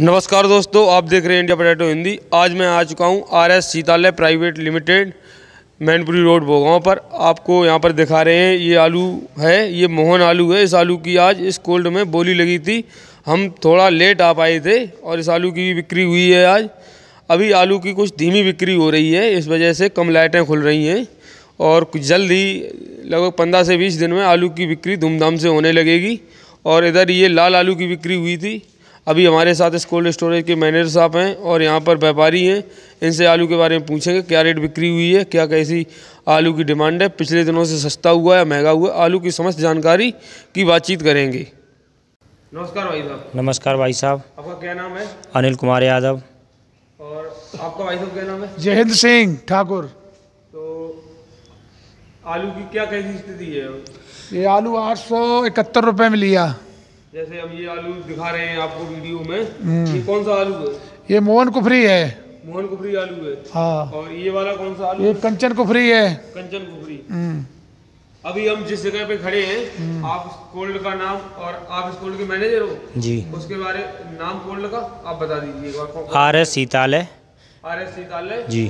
नमस्कार दोस्तों, आप देख रहे हैं इंडिया पोटैटो हिंदी। आज मैं आ चुका हूँ R S Sitalay private limited Mainpuri road Bhogaon पर। आपको यहाँ पर दिखा रहे हैं, ये आलू है, ये मोहन आलू है। इस आलू की आज इस कोल्ड में बोली लगी थी। हम थोड़ा लेट आ पाए थे और इस आलू की भी बिक्री हुई है आज। अभी आलू की कुछ धीमी बिक्री हो रही है, इस वजह से कम लाइटें खुल रही हैं और कुछ जल्द ही, लगभग पंद्रह से बीस दिन में आलू की बिक्री धूमधाम से होने लगेगी। और इधर ये लाल आलू की बिक्री हुई थी अभी हमारे साथ इस कोल्ड स्टोरेज के मैनेजर साहब हैं और यहाँ पर व्यापारी हैं। इनसे आलू के बारे में पूछेंगे क्या रेट बिक्री हुई है क्या कैसी आलू की डिमांड है। पिछले दिनों से सस्ता हुआ है महँगा हुआ है। आलू की समस्त जानकारी की बातचीत करेंगे। नमस्कार भाई साहब। नमस्कार भाई साहब। आपका क्या नाम है? अनिल कुमार यादव। और आपका भाई साहब क्या नाम है? जयहिंद सिंह ठाकुर। तो आलू की क्या कैसी स्थिति है? ये आलू आठ सौ इकहत्तर रुपये में लिया। जैसे हम ये आलू दिखा रहे हैं आपको वीडियो में ये कौन सा आलू है? ये मोहन कुफरी है। मोहन कुफरी आलू है। हाँ। और ये वाला कौन सा आलू ये कंचन कुफरी है। कंचन कुफरी। हम्म, अभी हम जिस जगह पे खड़े हैं आप इस कोल्ड का नाम और आप इस कोल्ड के मैनेजर हो? जी। उसके बारे नाम कोल्ड का आप बता दीजिए R S Sitalay. R S Sital ji.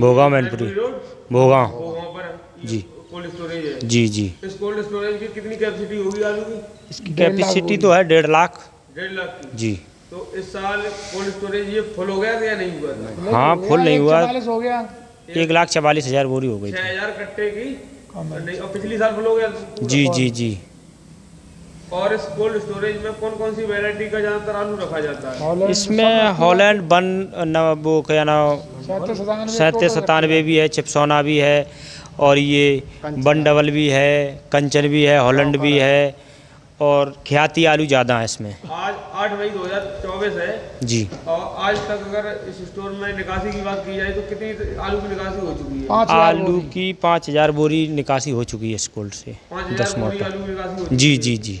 Bhogaon Mainpuri road Bhogaon. वो पर जी। कोल्ड स्टोरेज है। जी जी। इस कोल्ड स्टोरेज की कितनी कैपेसिटी होगी आलू की? इसकी कैपेसिटी तो है डेढ़ लाख। डेढ़ लाख जी। तो इस साल कोल्ड स्टोरेज ये फुल हो गया या नहीं हुआ? हाँ फुल नहीं हुआ। हो गया। एक लाख चवालीस हज़ार बोरी हो गई छह हज़ार कट्टे की। और पिछली साल फुल हो गया। जी जी जी। और इस कोल्ड स्टोरेज में कौन कौन सी वैरायटी का ज़्यादातर आलू रखा जाता है? इसमें हॉलैंड बन न वो क्या ना सैंतीस सतानवे सैंतीस सतानवे भी है चिपसोना भी है और ये बन डबल भी है कंचन भी है हॉलैंड भी है। और ख्याति आलू ज़्यादा है इसमें। आज आठ मई 2024 है। जी। और आज तक अगर इस स्टोर में निकासी की बात की जाए तो कितनी आलू की निकासी हो चुकी है? पाँच आलू की पाँच हज़ार बोरी निकासी हो चुकी है स्कूल से दस हज़ार मोटर आलू की निकासी हो चुकी जी जी जी।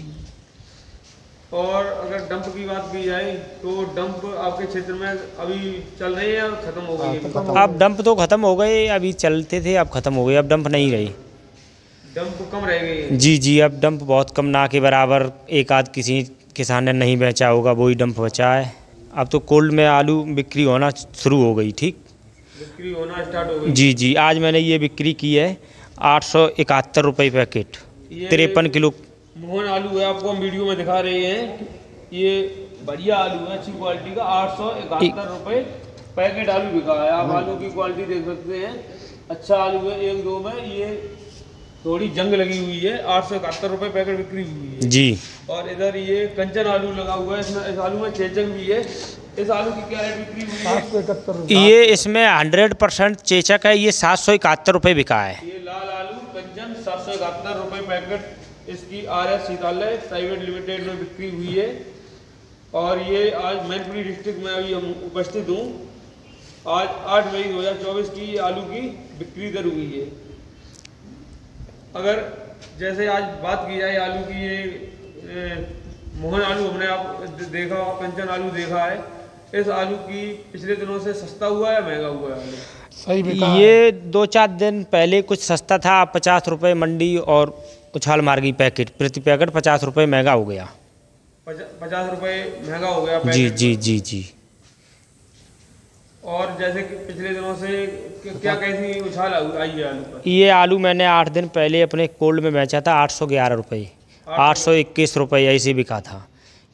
और अगर डंप की बात की जाए तो डंप आपके क्षेत्र में अभी चल रहे हैं और खत्म हो गई है? अब डंप तो ख़त्म हो गए अभी चलते थे अब ख़त्म हो गए अब डंप नहीं रही। डंप कम रह गई जी जी अब डंप बहुत कम ना के बराबर एक आध किसी किसान ने नहीं बेचा होगा वही डंप बचा है। अब तो कोल्ड में आलू बिक्री होना शुरू हो गई ठीक? बिक्री होना स्टार्ट हो गई। जी जी आज मैंने ये बिक्री की है आठ सौ इकहत्तर रुपये पैकेट तिरपन किलो मोहन आलू है आपको हम वीडियो में दिखा रहे हैं ये बढ़िया आलू है अच्छी क्वालिटी का आठ सौ इकहत्तर रुपये पैकेट आलू बिका है। आप आलू की क्वालिटी देख सकते हैं। अच्छा आलू है एक दो में ये थोड़ी जंग लगी हुई है आठ सौ इकहत्तर रुपये पैकेट बिक्री हुई है। जी। और इधर ये कंचन आलू लगा हुआ है इसमें इस आलू में चेचक भी है। इस आलू की क्या रेट बिक्री हुई है? सात सौ इकहत्तर ये इसमें हंड्रेड परसेंट चेचक है ये सात सौ इकहत्तर रुपये बिका है ये लाल आलू कंचन सात सौ इकहत्तर रुपये पैकेट इसकी R S Sitalay private limited में बिक्री हुई है। और ये आज मैनपुरी डिस्ट्रिक्ट में अभी हम उपस्थित हूँ। आज आठ मई 2024 की आलू की बिक्री दर हुई है। अगर जैसे आज बात की जाए आलू की ये मोहन आलू हमने आप देखा, कंचन आलू देखा है। इस आलू की पिछले दिनों से सस्ता हुआ है महँगा हुआ है आलू? सही ये दो चार दिन पहले कुछ सस्ता था, पचास रुपये मंडी और उछाल मार्गी पैकेट प्रति पैकेट पचास रुपये महँगा हो गया। पचास रुपए महँगा हो गया जी जी जी जी। और जैसे कि पिछले दिनों से क्या कैसी उछाल आई है आलू पर? ये आलू मैंने आठ दिन पहले अपने कोल्ड में बेचा था आठ सौ ग्यारह रुपये आठ सौ इक्कीस रुपये ऐसे बिका था।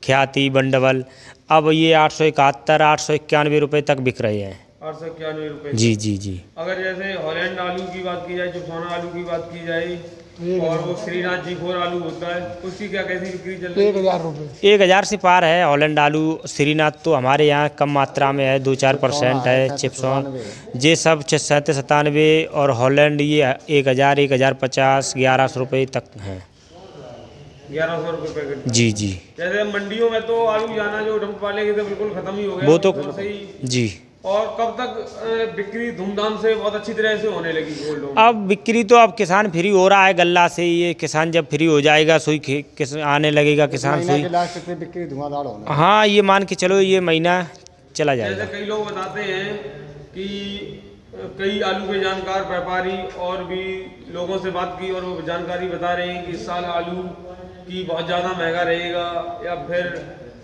ख्याति बंडबल अब ये आठ सौ इकहत्तर आठ सौ इक्यानवे रुपये तक बिक रहे हैं। आठ सौ इक्यानवे रुपए। जी जी जी। अगर जैसे हॉलैंड आलू की बात की जाए चुपसाना आलू की बात की जाए और वो श्रीनाथ जी फोर आलू होता है उसकी क्या कैसी बिक्री चल रही एक हज़ार रुपये। एक हज़ार से पार है हॉलैंड आलू श्रीनाथ तो हमारे यहाँ कम मात्रा में है दो चार परसेंट है चिप्सॉन। ये सब सैंतीस सतानवे और हॉलैंड ये एक हज़ार एक हज़ार पचास ग्यारह सौ रुपये तक हैं। ग्यारह सौ रुपये पैकेट। जी जी। जैसे मंडियों में तो आलू जाना जो डंप वाले के तो बिल्कुल खत्म ही हो गया। वो तो ही जी। और कब तक बिक्री धूमधाम से बहुत अच्छी तरह से होने लगी गोल्ड लोन अब बिक्री तो अब किसान फ्री हो रहा है गल्ला से ये किसान जब फ्री हो जाएगा सुई किस आने लगेगा किसान सुई। लास्ट बिक्री धुआंधार होना हाँ ये मान के चलो ये महीना चला जाएगा। कई लोग बताते हैं कि कई आलू के जानकार व्यापारी और भी लोगों से बात की और वो जानकारी बता रहे हैं कि इस साल आलू की बहुत ज़्यादा महँगा रहेगा या फिर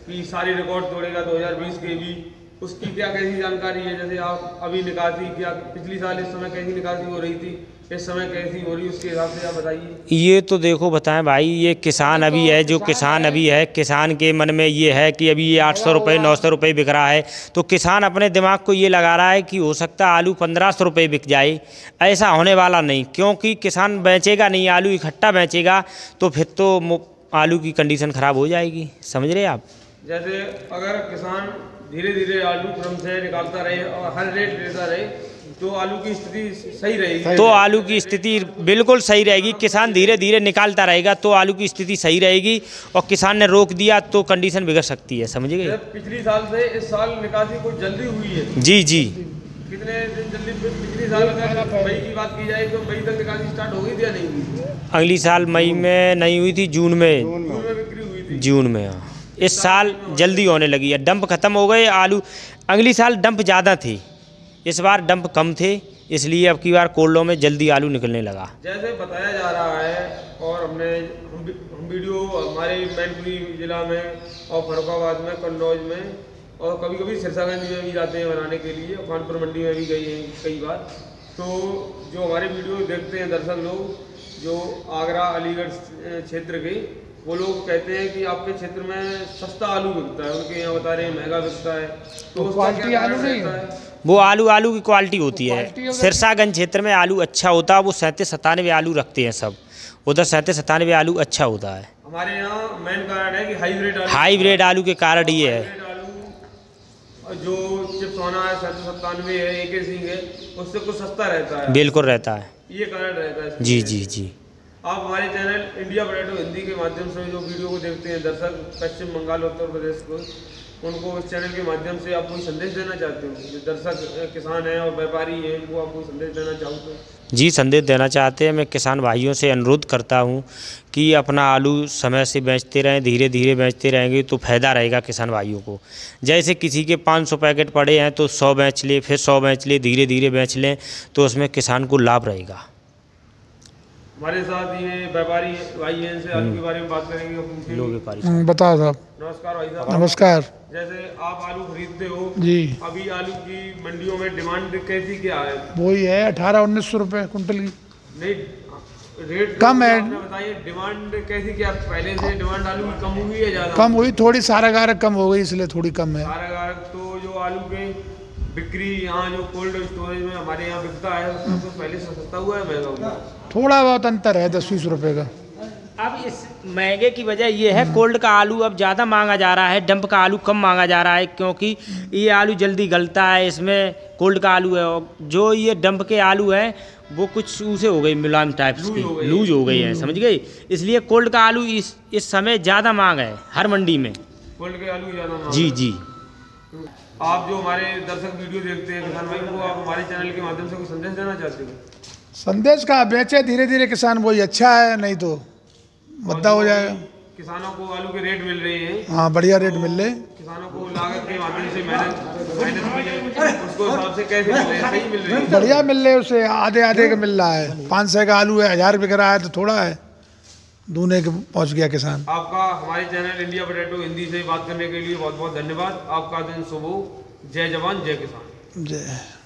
कि सारी रिकॉर्ड तोड़ेगा 2020 के भी। उसकी क्या कैसी जानकारी है? जैसे आप अभी निकासी क्या पिछली साल इस समय कैसी निकासी हो रही थी इस समय कैसी हो रही है उसके हिसाब से आप बताइए। ये तो देखो बताएँ भाई ये किसान अभी है जो किसान अभी है किसान के मन में ये है कि अभी ये आठ सौ रुपये नौ सौ रुपये बिक रहा है। तो किसान अपने दिमाग को ये लगा रहा है कि हो सकता है आलू पंद्रह सौ रुपये बिक जाए। ऐसा होने वाला नहीं क्योंकि किसान बेचेगा नहीं आलू इकट्ठा बेचेगा तो फिर तो आलू की कंडीशन ख़राब हो जाएगी। समझ रहे आप? जैसे अगर किसान धीरे धीरे आलू क्रम से निकालता रहे और हर रेट लेता रहे तो आलू की स्थिति सही रहेगी। तो आलू की स्थिति बिल्कुल सही रहेगी। किसान धीरे धीरे निकालता रहेगा तो आलू की स्थिति सही रहेगी और किसान ने रोक दिया तो कंडीशन बिगड़ सकती है समझ गए जैसे पिछली साल से इस साल निकासी कुछ जल्दी हुई है। जी जी। कितने दिन जल्दी पिछली साल अगर मई की बात की जाए तो मई तक निकासी स्टार्ट हो गई थी या नहीं हुई अगली साल मई में नहीं हुई थी जून में। जून में बिक्री हुई थी। जून में हाँ। इस साल जल्दी होने लगी है। डंप खत्म हो गए, आलू। अगली साल डंप ज़्यादा थे। इस बार डंप कम थे, इसलिए अब की बार कोल्डों में जल्दी आलू निकलने लगा। जैसे बताया जा रहा है, और हमने हम वीडियो हमारे मैनपुरी जिला में और फरुखाबाद में, कन्नौज में, और कभी कभी सिरसागंज में भी जाते हैं बनाने के लिए खानपुर मंडी में भी गई हैं कई बार। तो जो हमारे वीडियो देखते हैं दर्शक लोग, जो आगरा, अलीगढ़ क्षेत्र के वो लोग कहते हैं कि आपके क्षेत्र में सस्ता आलू बिकता है उनके यहाँ बता रहे हैं महँगा बिकता है। तो क्वालिटी आलू नहीं है। वो आलू आलू की क्वालिटी होती है। सिरसागंज क्षेत्र में आलू अच्छा होता है वो सैंतीस सतानवे आलू रखते हैं सब। उधर सैंतीस सतानवे आलू अच्छा होता है। हमारे यहाँ मेन कारण है कि हाईब्रिड आलू हाईब्रिड आलू के कारण ये है। जो चिप्स होना है सत्तर सत्तानवे है एक सिंह है उससे कुछ सस्ता रहता है। बिल्कुल रहता है। ये कारण रहता है जी जी जी। आप हमारे चैनल इंडिया पोटैटो हिंदी के माध्यम से जो वीडियो को देखते हैं, दर्शक, पश्चिम बंगाल, उत्तर प्रदेश को। उनको इस चैनल के माध्यम से आप कोई संदेश देना चाहते हो? जो दर्शक, किसान हैं और व्यापारी हैं इनको आप कोई संदेश देना चाहो तो? जी, संदेश देना चाहते हैं। मैं किसान भाइयों से अनुरोध करता हूँ कि अपना आलू समय से बेचते रहें धीरे धीरे बेचते रहेंगे तो फ़ायदा रहेगा किसान भाइयों को। जैसे किसी के 500 पैकेट पड़े हैं तो 100 बेच ले, फिर 100 बेच ले धीरे धीरे बेच लें तो उसमें किसान को लाभ रहेगा। हमारे साथ ये व्यापारी भाई हैं इनसे आलू के बारे में बात करेंगे हम्म, बताओ साहब नमस्कार भाई साहब। नमस्कार। जैसे आप आलू खरीदते हो जी। अभी आलू की मंडियों में डिमांड कैसी क्या है? वही है अठारह उन्नीस सौ रुपये कुंटल की। नहीं रेट कम है। बताइए डिमांड कैसी क्या पहले से डिमांड आलू की कम हुई है ज़्यादा? कम हुई थोड़ी सारा गारक कम हो गई इसलिए थोड़ी कम है। सारा कारक तो जो आलू के बिक्री यहाँ जो कोल्ड स्टोरेज में हमारे यहाँ बिकता है उसमें कुछ पहले से सस्ता हुआ है महँगा हुआ? थोड़ा बहुत अंतर है दस बीस रुपये का। अब इस महँगे की वजह ये है कोल्ड का आलू अब ज़्यादा मांगा जा रहा है डंप का आलू कम मांगा जा रहा है क्योंकि ये आलू जल्दी गलता है इसमें कोल्ड का आलू है और जो ये डंप के आलू हैं वो कुछ ऊसे हो गई मुलायम टाइप्स की लूज हो। गई है समझ गई? इसलिए कोल्ड का आलू इस इस समय ज़्यादा मांग है हर मंडी में। कोल्ड के आलू ज़्यादा जी जी। आप जो हमारे दर्शक वीडियो देखते हैं किसान भाई उनको आप हमारे चैनल के माध्यम से कोई संदेश देना चाहते हो? संदेश का बेचे धीरे धीरे किसान वही अच्छा है नहीं तो मुद्दा हो जाएगा। किसानों को आलू के रेट मिल रहे हैं। हाँ बढ़िया रेट मिल रहे। किसानों को लागत के माध्यम से मेहनत उसको हिसाब से कैसे मिल रहे हैं सही मिल रहे हैं। बढ़िया मिल रहे उसे आधे आधे का मिल रहा है। पाँच सौ का आलू है हज़ार बिक रहा है तो थोड़ा है। दूने के पहुँच गया किसान। आपका हमारे चैनल इंडिया पोटैटो हिंदी से बात करने के लिए बहुत बहुत धन्यवाद। आपका दिन सुबह जय जवान जय किसान। जय।